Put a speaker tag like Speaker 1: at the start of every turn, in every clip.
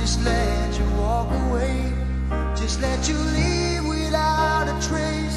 Speaker 1: just let you walk away. Just let you leave without a trace.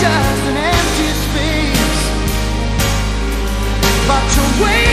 Speaker 1: just an empty space. But your way.